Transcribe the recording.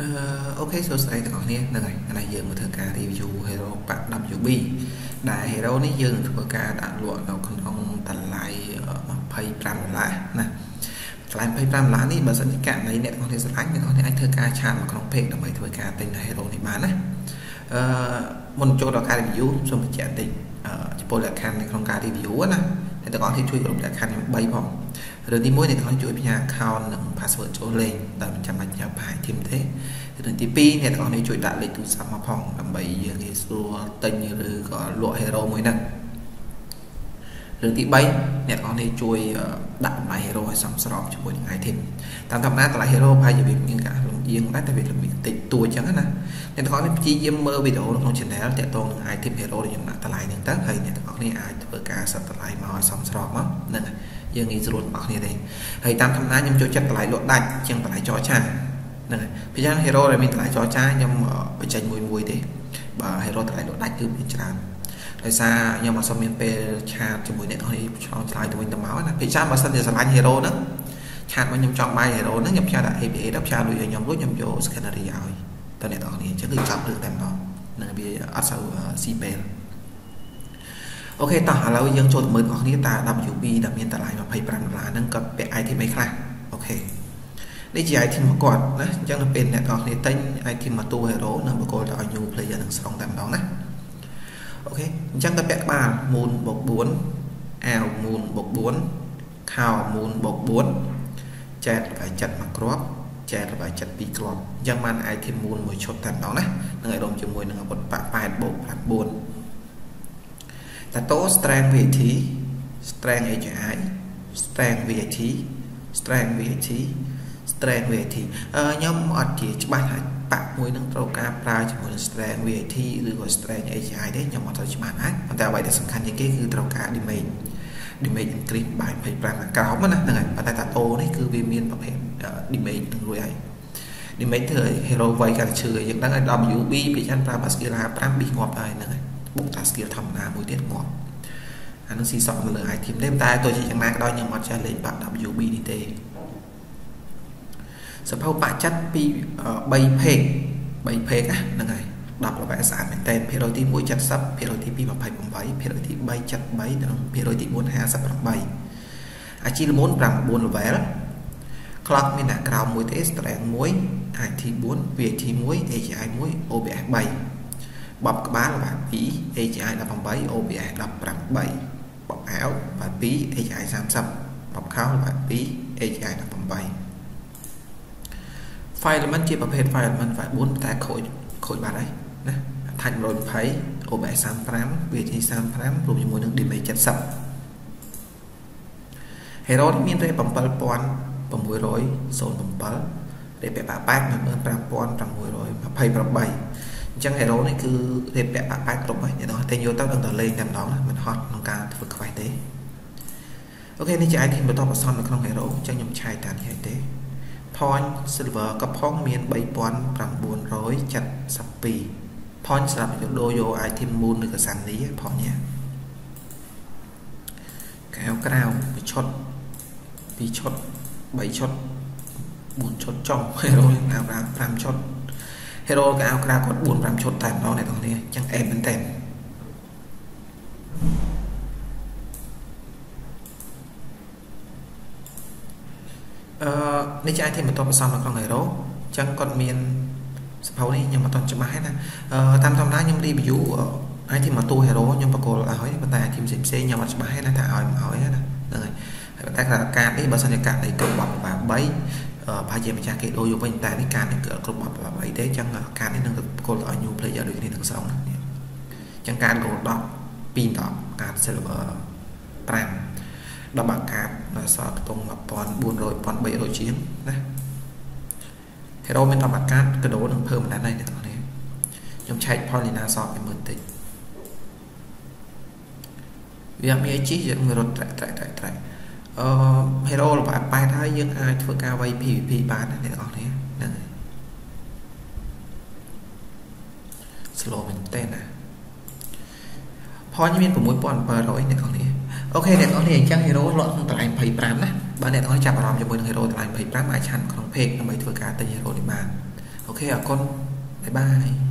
អឺអូខេសួស្តីទាំងអស់គ្នាហ្នឹងហើយឥឡូវយើងមកធ្វើការ review Hero Pack WB ដែល Hero នេះយើងនឹងធ្វើការដាក់លក់នៅក្នុងតម្លៃ25ដុល្លារណាតម្លៃ25ដុល្លារនេះបើសិនជាករណីអ្នកទាំងអស់គ្នាស្រឡាញ់អ្នកទាំងអស់គ្នាអាចធ្វើការឆាតមកក្នុង page ដើម្បីធ្វើការទិញនៅ Hero នេះបានណាអឺមុនចូលដល់ការ review សូមបញ្ជាក់បន្តិចចំពោះលក្ខខណ្ឌនៅក្នុងការ review ណា អ្នកទាំងអស់គ្នាជួយគ្រប់លក្ខខណ្ឌខ្ញុំ3ផងរឿងទី1អ្នកទាំងអស់ជួយផ្ញើ account និង password ចូលលេងដោយមិនចាំបាច់ផ្ញើ item ទេរឿងទី2អ្នកទាំងអស់គ្នាជួយដាក់លេខទូរស័ព្ទមកផងដើម្បីយើងងាយស្រួលទិញឬក៏លក់ hero មួយហ្នឹង រឿងទី3អ្នកទាំងអស់គ្នាជួយដាក់តម្លៃ hero ឲ្យសមស្របជាមួយនឹង item តាមធម្មតាតម្លៃ hero ប្រហែលជាវាមានការលំអៀងដែរតែវាលំអៀងតិចតួចអញ្ចឹងណាអ្នកទាំងអស់គ្នាព្យាយាមមើលវីដេអូក្នុង channel តាក់ទងនឹង item hero ដែលខ្ញុំដាក់តម្លៃហ្នឹងទៅហើយអ្នកទាំងអស់គ្នាអាចធ្វើការសិតតម្លៃមកឲ្យសមស្របមកហ្នឹងយើងងាយស្រួលរបស់គ្នាទេហើយតាមធម្មតាខ្ញុំចូលចិត្តតម្លៃលក់ដាច់ជាងតម្លៃចរចាហ្នឹងហើយពីយ៉ាង hero ដែលមានតម្លៃចរចាខ្ញុំបញ្ចេញមួយមួយទេបើ hero តម្លៃលក់ដាច់គឺមានច្រើន ដោយសារខ្ញុំអត់សូវមានពេលឆាតជាមួយអ្នកនរនេះឆ្លងឆ្លើយទៅវិញទៅមកណាពីច្រើនបើសិនជាស្រឡាញ់ hero ហ្នឹងឆាតមកខ្ញុំចង់បាយ hero ហ្នឹងខ្ញុំផ្សាយដាក់ APA ដល់ផ្សាយលុយឲ្យខ្ញុំរួចខ្ញុំយក scanner ឲ្យទៅអ្នកនរនេះអញ្ចឹងគឺចាប់រឿងតែម្ដងនឹងវាអត់សូវស៊ីពេលអូខេតោះឥឡូវយើងចូលទៅមើលបងប្អូនតា WB ដែលមានតម្លៃ25ដុល្លារហ្នឹងគាត់ពាក់ item អីខ្លះអូខេនេះជា item របស់គាត់ណាអញ្ចឹងទៅពេលអ្នកនរគ្នាទិញ item មកទូ hero នឹងបកគោលទៅឲ្យ new player នឹងស្រង់តែម្ដងណាអូ ខេអញ្ចឹងទៅពាក់ក្បាល moon បូក4អាវ moon បូក4ខោ moon បូក4ចែកល្បែចិត្តមួយគ្រាប់ចែកល្បែចិត្ត2គ្រាប់អញ្ចឹងបាន item moon មួយឈុតតែម្ដងណានឹងឲ្យរំជាមួយនឹងអាវុធប៉8បូក9តាតូ strength VAT strength HI strength VAT strength VAT strength VAT អឺខ្ញុំអត់ជាច្បាស់ថាបាក់មួយនឹងត្រូវការប្រើជាមួយនឹង strength VAT ឬក៏ strength HI ទេខ្ញុំអត់ត្រូវច្បាស់ណាប៉ុន្តែអ្វីដែលសំខាន់ជាងគេគឺត្រូវការ damage damage increase បាយ25ក្រោមណាហ្នឹងហើយប៉ុន្តែតាតូនេះគឺវាមានប្រភេទ damage នឹងរួចហើយ damage ធ្វើឲ្យ hero វាយកាន់ឈឺយើងដឹងហើយ WB ពីចាន់ប្រើ skill 55 2ងាប់ហើយហ្នឹងហើយបុកតា skill ធម្មតាមួយទៀតងាប់អានឹងស៊ីសក់នៅលើ item ទេតែទោះជាយ៉ាងណាក៏ដោយខ្ញុំអត់ចេះលេងបាក់ WB នេះទេ សភៅបាក់ចិត្តពី3 page 3 page ណាហ្នឹងហើយ10ល្បែស្អាតមែនតើភាគរយទី1 70ភាគរយទី2 28ភាគរយទី3 73និងភាគរយទី4 58អាជីលមុន9 level clock មានអ្នកក្រោមមួយទេ strength 1 IT 4 VAT 1 HI 1 OBS 3បបក្បាលល្បាត2 HI 18 OBS 18បបអាវល្បាត2 HI 30បបខោល្បាត2 HI 18 file element ជាប្រភេទ file element file 4តែខូចខូចបាត់ហើយណាថាច់120 OBS 35 VAT 35រួមជាមួយនឹង DMA 70 Hero នេះមានរេ7607រេ88 15628អញ្ចឹង hero នេះគឺរៀបពាក់បាក់បែកគ្រប់ហើយអ្នកនរតែយកទៅដឹងតែលេងតែម្ដងណាមិនហត់ក្នុងការធ្វើខ្វះទេអូខេនេះជា item បន្តបន្សំនៅក្នុង hero អញ្ចឹងខ្ញុំឆែកតាមនេះទេ point silver ក៏ផងមាន3972 point សម្រាប់យកដូរយក item moon ឬក៏ sunny ផងនេះកែវក្រៅ2ឈុត2ឈុត3ឈុត4ឈុតចុង hero ឡើង5ឈុត hero កៅក្រៅគាត់4 5ឈុតតែម្ដងអ្នកទាំងគ្នាអញ្ចឹងអេមមែនតើ អឺនេះជា item បន្តបន្សំនៅក្នុង hero អញ្ចឹងគាត់មានសភៅនេះខ្ញុំអត់ទាន់ច្បាស់ទេណាអឺតាមធម្មតាខ្ញុំ review item មកតួ hero ខ្ញុំបកគោលឲ្យប៉ុន្តែ item ផ្សេងផ្សេងខ្ញុំអត់ច្បាស់ទេណាថាឲ្យមកឲ្យណាហ្នឹងហើយហើយប៉ុន្តែកាតនេះបើសិនជាកាតនៃគ្រប់បប3ប្រហែលជាម្ចាស់គេដូរយកវិញតែនេះការនេះគឺអត់គ្រប់បបអីទេអញ្ចឹងការនេះនឹងគោលទៅឲ្យ new player ដូចគ្នានឹងស្រង់ណាអញ្ចឹងការ gold 10 2 10ការ silver 5ដល់បាក់កាត នៅសល់ខ្ទង់1400 1300ជាងណា hero មាន10បាក់កាតកដោនឹង permanent ហើយអ្នកនរខ្ញុំឆែក Paulina សອບឲ្យមើលតិចវាមានជីយើងរត់ត្រាក់ត្រាក់ត្រាក់ត្រាក់អឺ hero ល្បែប៉ែតហើយយើងអាចធ្វើការវាយ PVP បានណាអ្នកនរគ្នាហ្នឹងហើយ slow មែនតើណា point មាន6700អ្នកនរគ្នា OK អ្នកនរគ្នាអញ្ចឹង hero លក់ក្នុងតម្លៃ25ណាបើអ្នកនរចាប់អារម្មណ៍ជាមួយនឹង hero តម្លៃ25អាច chat ក្នុង page ដើម្បីធ្វើការទិញ hero នេះបាន OK អរគុណ bye bye